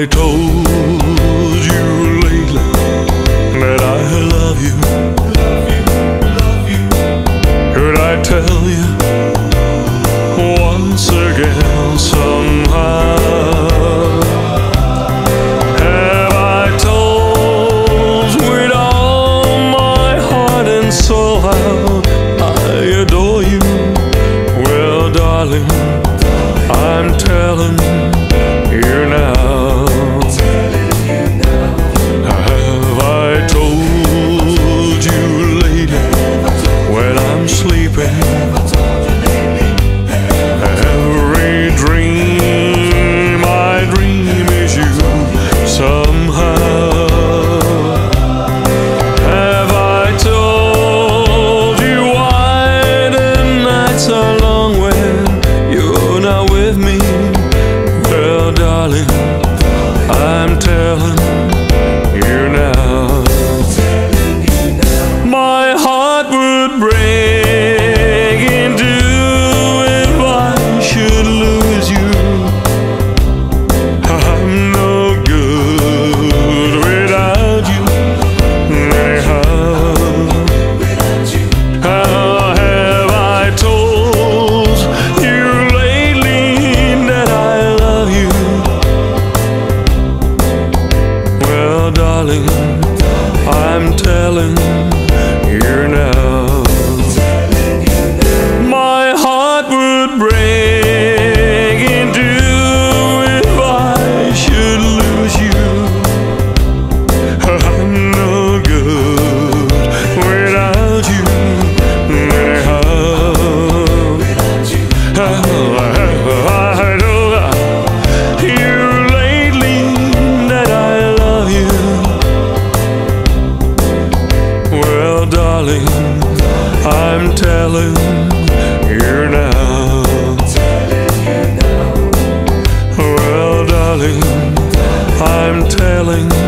I told you lately that I love you. Love you, love you. Could I tell you once again somehow? Have I told with all my heart and soul how I adore you? Well, darling, I'm telling you now. Darling, darling, I'm darling, I'm telling you now. Well, darling, I'm telling